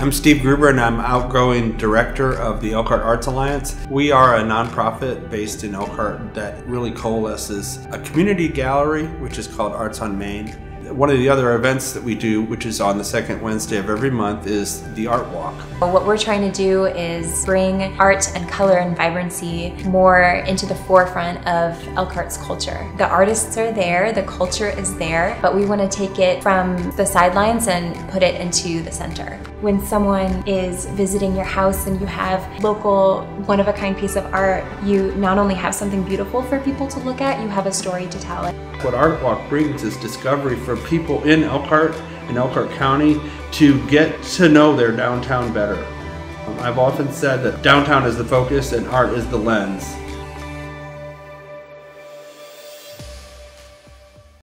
I'm Steve Gruber and I'm outgoing director of the Elkhart Arts Alliance. We are a nonprofit based in Elkhart that really coalesces a community gallery, which is called Arts on Main, one of the other events that we do, which is on the second Wednesday of every month, is the Art Walk. What we're trying to do is bring art and color and vibrancy more into the forefront of Elkhart's culture. The artists are there, the culture is there, but we want to take it from the sidelines and put it into the center. When someone is visiting your house and you have local one-of-a-kind piece of art, you not only have something beautiful for people to look at, you have a story to tell. What Art Walk brings is discovery for people in Elkhart and Elkhart County to get to know their downtown better. Um, I've often said that downtown is the focus and art is the lens.